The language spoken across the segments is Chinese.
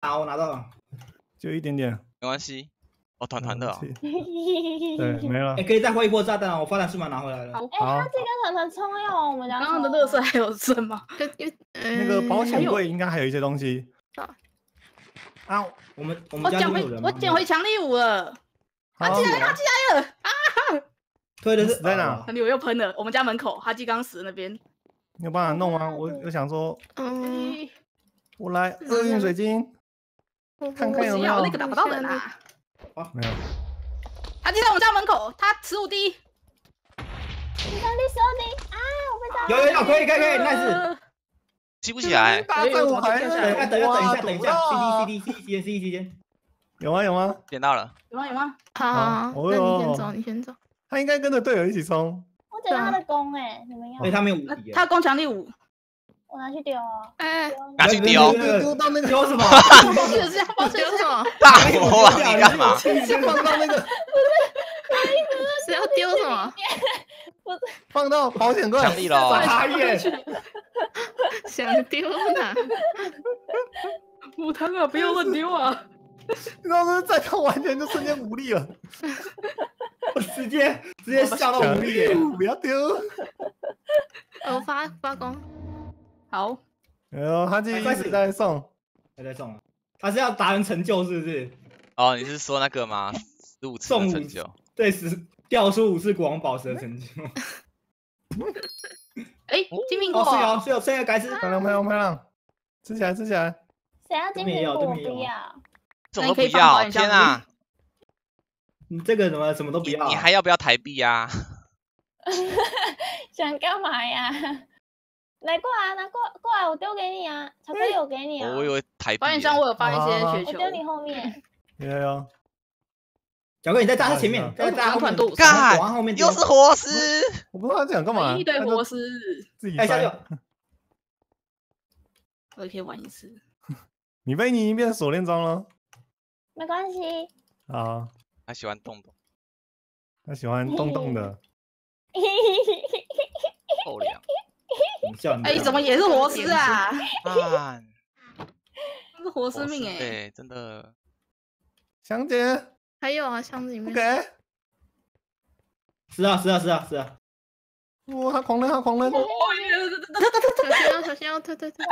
啊，我拿到了。就一点点。没关系，哦，团团的 哦。对，没了哎，。可以再换一波炸弹啊！我发展数码拿回来了。好哎，他这个团团冲要我们家刚刚的乐色还有剩吗？那个保险呃柜应该还有一些东西。啊，我们我我们家捡回路有人吗我捡回强力五了，好，他进来了，啊推的是死在哪哦强力舞又喷了，我们家门口哈基刚死那边。你有办法弄吗？我我想说，嗯，我来厄运水晶，看看有没有那个打不到人啊！没有。他就在我们家门口，他十五滴。你兄弟兄弟啊，我被炸有有有，可以可以可以，nice。呃记不起来，大战舞台等一下等一下等一下等一下哇，CD CD CD 时间 CD 时间。有吗有吗？点到了。有吗有吗？好好，那你先走，你先走。他应该跟着队友一起冲。我捡到他的弓哎，你们要哎，？他没有武他器。他攻强力舞，我拿去丢哦。哎，拿去丢丢到那个丢什么？是抱歉丢什么？大魔王，你干嘛？先放到那个，是要丢什么？放到保险柜。强力喽！傻眼。想丢哪？母汤啊，不要乱丢啊！你知道这战斗完全就瞬间无力了。我直接直接吓到无力耶。不要丢。我发发光，好，哎呦，他就一直在送。还在送啊？他是要达人成就是不是？哦，你是说那个吗？十五次送成就。对，十掉出五次国王宝石的成就。哎，金苹果哦，，是有是有，现在该是漂亮漂亮漂亮，吃起来吃起来。谁要金苹果？我不要。什么都不要，天啊！你这个什么什么都不要啊。你还要不要台币啊？想干嘛呀？来过来，拿过过来，我丢给你啊，巧克力我给你啊。我我以为台币保险耶。箱我有放一些好好好雪球，我丢你后面。有有有。小哥，你在炸他前面，在炸他后面，团团干往后面丢又是活尸，我不知道他讲干嘛。一堆活尸，自己哎，下塞去。我也可以玩一次。你被你已经变锁链装了。没关系，啊，他喜欢动动他喜欢动动的。笑你。哎，怎么也是活尸啊？啊，这是活尸命哎！对，真的。香姐还有啊，箱子里面不给。是啊是啊是啊是啊。哇，他狂扔，他狂扔。哦小心哦，小心哦，对对对，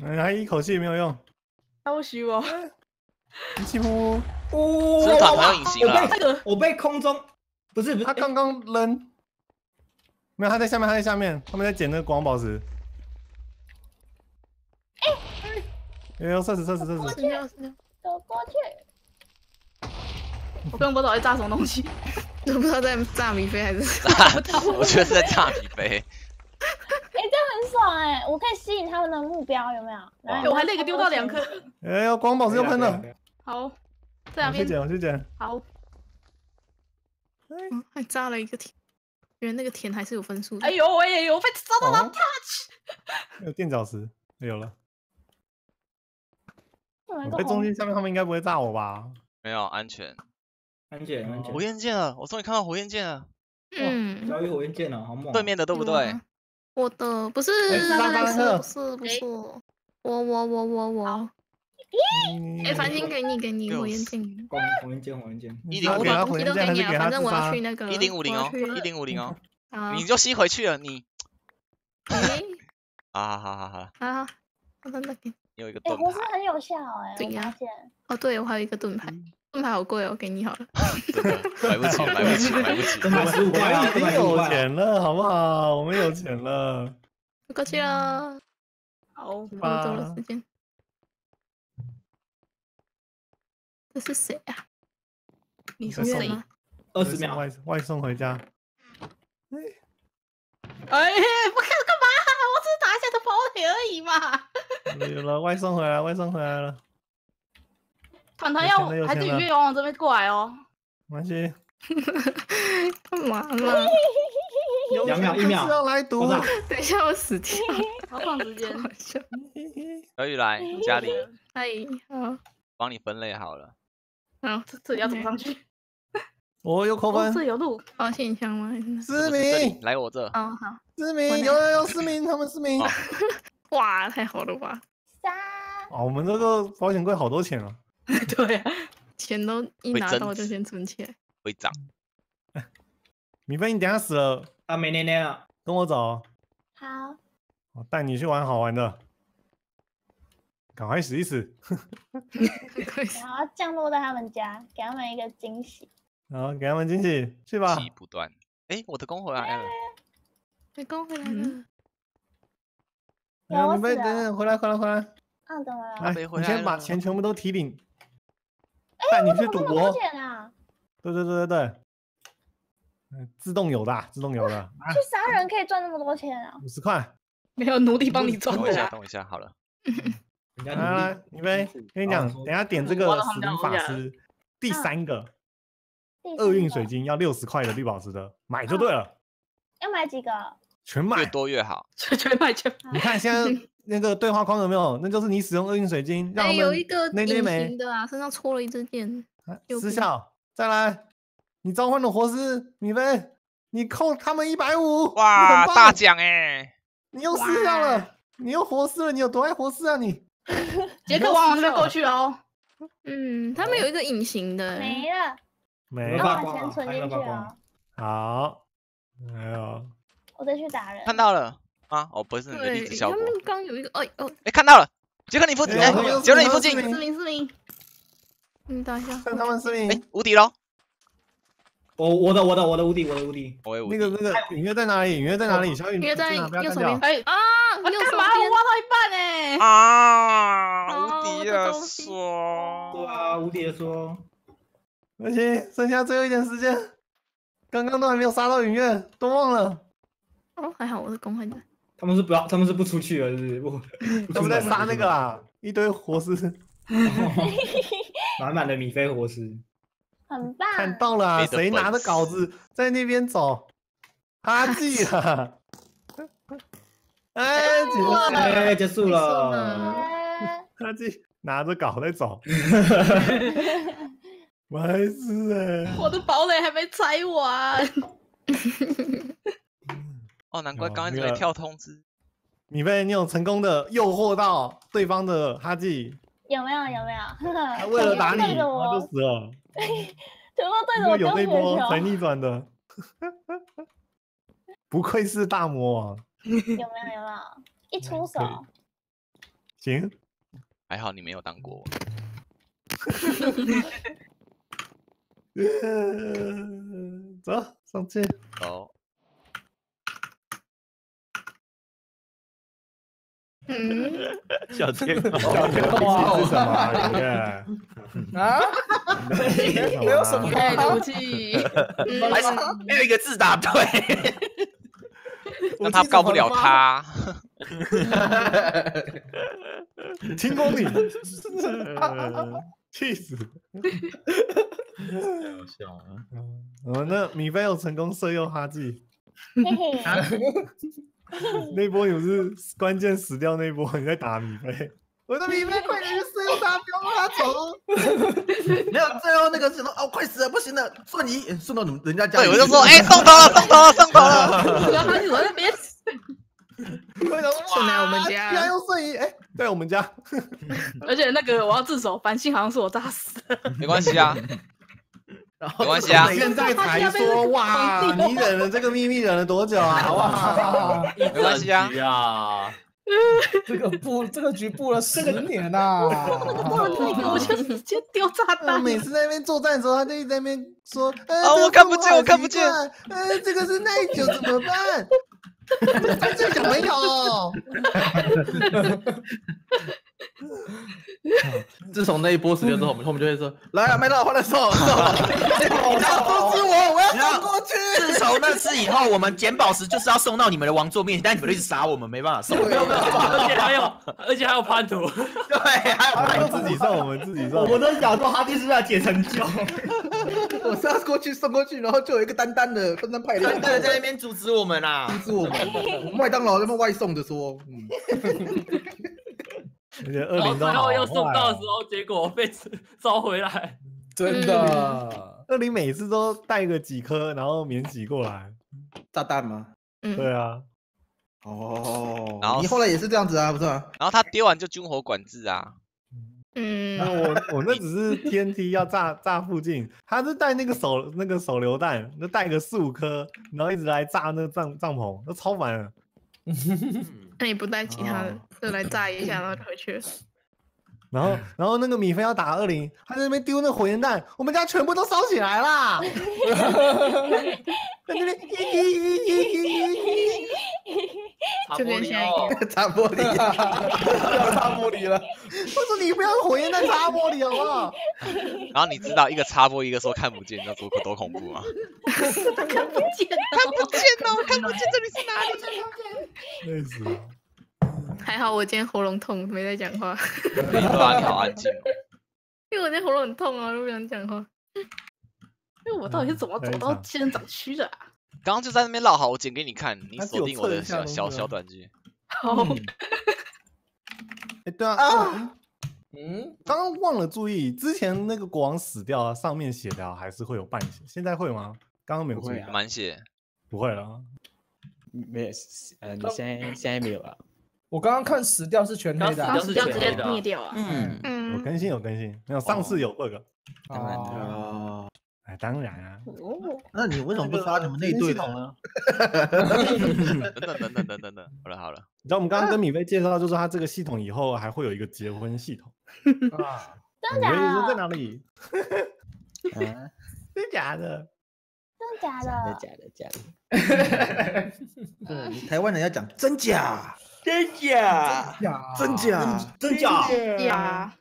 哎，还一口气没有用。好虚哦！一气呼，哦是不是团团有隐形了我被这个我被空中不是不是，他刚刚扔。没有，他在下面，他在下面，他们在捡那个光宝石。哎，有有，射死射死射死！死掉死，走过去。我根本不知道在炸什么东西。都不知道在炸米飞还是我觉得是在炸米杯。哎，这样很爽哎，我可以吸引他们的目标，有没有？来我还那个丢到两颗。。哎呦，光宝石又喷了。好，这两边去捡，我去捡。好，嗯还炸了一个天，原来那个田还是有分数的。哎呦我也有被烧到了 touch，有垫脚石，有了。我有一个红在中间下面，他们应该不会炸我吧？没有安全。安全安全火。焰剑了，我终于看到火焰剑了。嗯，小雨火焰剑了，好猛。对面的对不对？我的不是，不是不是不是我，我我我我我，你哎，繁星给你给你我火焰剑火焰剑火焰剑。一零五你是要给他我都给你了，是给他自反正我要去？那个一零五零哦，一零五零哦，好你就吸回去了，你。哎啊，好好好好，好，我真的给你。有一个盾牌，我是很有效哎，对呀我发现。哦，对，我还有一个盾牌，盾牌好贵哦，给你好了。买不起，买不起，买不起。真的十五我块啊，们已经有。钱了，好不好？我们有钱了。不客气了，好，这么多了时间。这是谁啊？你是谁？吗二十秒。外外送回家。哎，不看干嘛？我只是打一下的跑腿而已嘛。有了，外送回来，外送回来了，团团要还是钱了鱼往我这边过来哦。没关系。干嘛啦？有两秒一秒等一下我死掉，好放时间。小雨来家里嗨，好，帮你分类好了。好，这这里要怎么上去？我有扣分，这。有路。保险箱吗？失我是这里明，来我这，哦，好，思明，有有有思明，他们失明哦。哇，太好了吧？三！哦，我们这个保险柜好多钱啊！对啊，钱都一拿到就先存起来。会涨。米菲，你等下死了啊没念念了，跟我走哦，好，我带你去玩好玩的，赶快死一死，然后降落在他们家，给他们一个惊喜。然后给他们惊喜，去吧。气不断。哎，我的弓回来了，你弓回来嗯了，哎呀，米菲，我死了等等，回来，回来，回来，啊，怎么了？来，飞回你先把钱全部都提领，带你去赌怎么这么多博。钱啊？对对对对对，嗯，自动有的啊，自动有的，去杀人可以赚那么多钱啊？五十块。没有奴隶帮你赚等我一下，的啊。等我一下，好了。人家来来来，努力米菲，跟你讲，等下点这个死灵法师第嗯三个厄运水晶要六十块的绿宝石的，买就对了，要买几个？全买越买。多越好。全全买全你看现在 那个对话框有没有？那就是你使用厄运水晶，让有一个隐那那枚形的啊，身上戳了一支箭，失效。再来，你召唤的活尸，米菲，你扣他们一百五，哇，大奖！奖哎！你又失效了，你又活尸了，你有多爱活尸啊你？杰克往那边过去哦。嗯，他们有一个隐形的，没了，没了，然后把钱存进去还没有发光哦。好，没有，我再去打人。看到了。啊？哦，不是你的粒对子效果。他们刚有一个，哎哦，哎，看到了，杰克你附近，哎杰克你附近。四零。四零，你等一下，看他们四零。哎，，无敌喽！我我的我的我的无敌我的无敌，我也无敌。那个那个隐约在哪里？隐约在哪里？小雨，隐约在右手边。哎，啊，我干嘛？我挖到一半哎。啊，哦无敌了，东西对。啊，无敌的说，而且剩下最后一点时间，刚刚都还没有杀到隐约，都忘了。哦，还好我是公会的，他们是不要，他们是不出去了，是不是？不，他们在杀那个啊，啊，一堆活尸，满满的米菲活尸，很棒。看到了啊，谁拿着稿子在那边走？哈记啊！哎，结束了，哎，结束了 哈记拿着稿在走，白痴哎！我的堡垒还没拆完。哦，难怪哦刚刚那个怎么跳通知？米菲，你有成功的诱惑到对方的哈记，有没有？有没有？他为了 打你，我就，死了。全部对着我有那。波才 逆转的，不愧是大魔王。有没有？有没有？一出手行，还好你没有当国王。走上去。哦，嗯，小天狗，小天狗是什么啊？没有什么太毒气。还是没有一个字答对。那他告不了他。清宫里，呃气死！好笑啊！我那米菲有成功色诱哈记，嘿嘿。那波你不是关键死掉那波，你在打米菲。我的米菲，快点去色诱他，不要让他走。没有，最后那个什么哦，快死了，不行了，瞬移送到你们人家家里对，我就说，哎，送头了，送头了，送头了。然后他就在那边。我想送来我们家居然用瞬移，哎，在我们家。而且那个我要自首，繁星好像是我炸死的。没关系啊，然后没关系啊现在才说哇，你忍了这个秘密忍了多久啊？哇，没关系啊。呀，这个布这个局布了十年呐、哇，那个我就直接丢炸我弹。每次在那边作战的时候，他就一直在那边说，呃，啊我看不见我看不见呃，这个是耐久怎么办？这小朋友，自从那一波死掉之后，我们后面就会说，来啊，麦当劳换了送送，你要通知我，我要送过去。自从那次以后，我们捡宝石就是要送到你们的王座面前，但你们一直杀我们，没办法送。对，而且还有，而且还有叛徒。对，还有我们自己送，我们自己送我。们都想说哈迪是不是要解成就？我是要过去送过去，然后就有一个单单的单单派的，单单的在那边阻止我们啦，阻止我们。麦当劳那么外送的说，嗯，二然后零最后要送到的时候，结果被招回来。真的。二零每次都带个几颗，然后免洗过来。炸弹吗？嗯，对啊，哦，然后你后来也是这样子啊，不是吗？然后他丢完就军火管制啊，嗯那，我我那只是天梯要炸炸附近，他是带那个手那个手榴弹，那带个四五颗，然后一直来炸那个帐帐篷，那超烦的。那你不带其他的哦，就来炸一下，然后就回去了。然后然后那个米菲要打二零，他在那边丢那个火焰弹，我们家全部都烧起来啦！在那边咦咦咦咦咦咦擦玻璃。擦玻璃，要擦玻璃了。我说你不要用火焰弹擦玻璃好不好？然后你知道一个插播，一个说看不见，那多多恐怖吗？看不见看不见哦，看不见这里是哪里？累死了。还好我今天喉咙痛，没在讲话，对啊，你好安静哦。因为我今天喉咙很痛啊，都不想讲话。因为我到底是怎么走到仙人掌区的啊？刚刚就在那边绕好，我剪给你看，你锁定我的小小啊小短剧。好，哎，对啊，啊嗯，刚刚忘了注意，之前那个国王死掉啊，上面写的啊还是会有半血，现在会吗？刚刚没有注意。啊，满血，不会了。没有，呃，你现在现在没有了。我刚刚看死掉是全黑的啊。刚死，掉直接灭掉啊！嗯，嗯，有更新有更新，没有上次有然的哦，哎，当然啊，哦，那你为什么不刷你们那一队呢？呢？等等等等等等等，好了好了，你知道我们刚刚跟米菲介绍，就是他这个系统以后还会有一个结婚系统。啊，真的在的？哪里？啊，真假的？真的假的？假的假的假的。对，台湾人要讲真假，真假？呀，真假，真假？呀，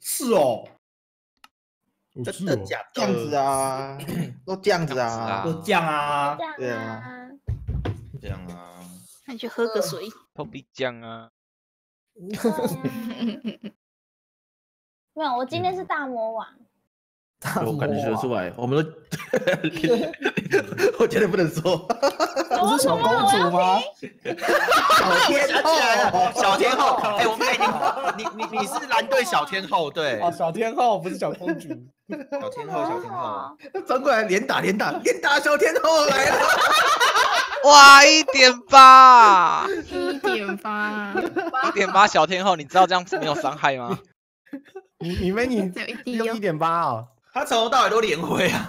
是哦，真的假的？这样子啊，都这样子啊，都这样啊这。样对啊啊？这样啊。那你去喝个水。透壁酱啊没有，我今天是大魔王。我感觉得出来，我们都 我绝对不能说。不是小公主吗？小天后，小天后，哎，我们已经你你你是蓝队小天后，对，哦，小天后不是小公主。小天后，小天后哦，转过来连打连打连打，小天后来了，哇，一点八，一点八，一点八小天后，你知道这样子没有伤害吗？你你们你。用一点八哦。他从头到尾都连挥啊，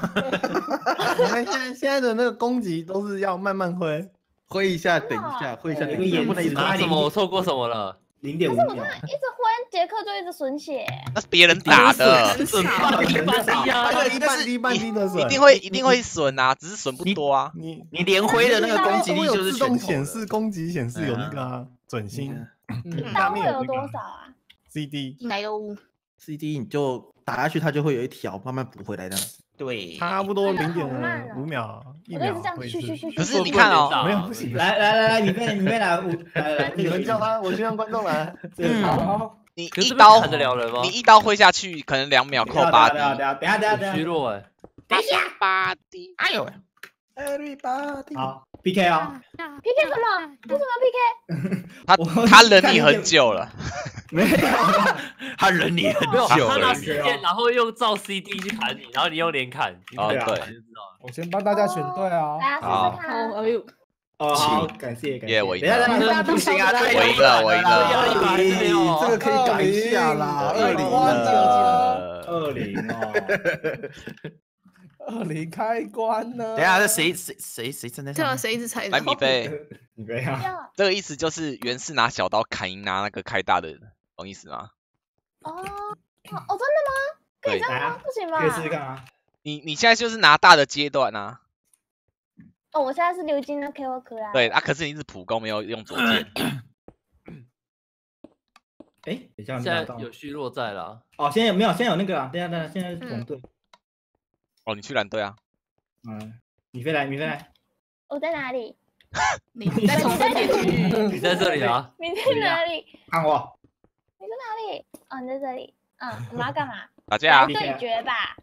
你看现在现在的那个攻击都是要慢慢挥，挥一下，等一下，挥一下，等一下，不能一直啊？打什么？我错过什么了？零点五秒可是我真。的一直挥，杰克就一直损血。那是别人打的，很少，一半滴啊，一半滴半滴的损，一定会一定会损啊，只是损不多啊。你你连挥的那个攻击力就是自动显示攻击显示有那个啊准心嗯，大面有有多少啊？CD，来哟，CD 你就打下去，它就会有一条慢慢补回来的。对，差不多那零点五秒一秒我就一直这样。去去去去。可是你看哦，没有不行，来来来来，你被你被来，我来来，你们叫他，我先让观众来。你一刀砍得了人吗你一刀挥下去，可能两秒扣八滴等，下等下等下等下等下，虚弱哎，等一下八滴。哎呦，Everybody，好 PK 啊，，PK 什么？为什么 PK？他 他忍你很久了，没有，他忍你很，久了他拿。时间，然后用照 CD 去砍你，然后你用连砍，你哦看对你就知道了。我先帮大家选队啊。好试看啊。哦，哎呦，哦好，感谢感谢。耶我一下了等一下不行啊，对我赢了我赢了二零这个可以改一下啦，二零二零哦，二零开关呢？等下，这谁谁谁谁站在对啊？谁一直踩来着？米菲，你不要。要这个意思就是原是拿小刀砍赢拿那个开大的，懂意思吗？哦哦，真的吗？可以对这样吗？不行吧可以？试试看啊。你你现在就是拿大的阶段啊，哦，我现在是流金的 K O 可啊。对啊，可是你是普攻，没有用左键，哎，等一下，现在有虚弱在了，哦，现在有没有？现在有那个啊？等下等下，现在是同队。哦，你去蓝队啊，嗯，米飞来，米飞来。我在哪里？你在同分区域，你在这里啊，你在哪里？看我。你在哪里？哦，你在这里。嗯，我们要干嘛？打架？对决吧！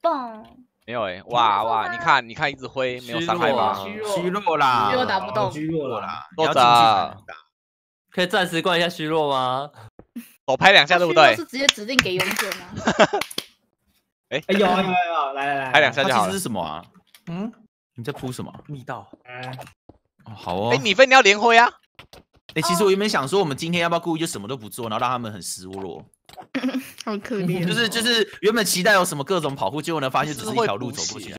蹦！没有哎，哇哇，你看你看一直挥没有伤害吧？虚弱虚弱啦，虚弱打不动虚弱了。啦，弱打。可以暂时灌一下虚弱吗？我拍两下对不对是？直接指定给勇者吗？哎，哎，有有有有，来来来，拍两下就好了它其实是。什么啊？嗯，你在铺什么？密道哦，好哦哎，。米菲你要连灰啊？哎、其实我原本想说，我们今天要不要故意就什么都不做，然后让他们很失落？好可怜哦。就是就是原本期待有什么各种跑酷，结果呢发现只是一条路走过去。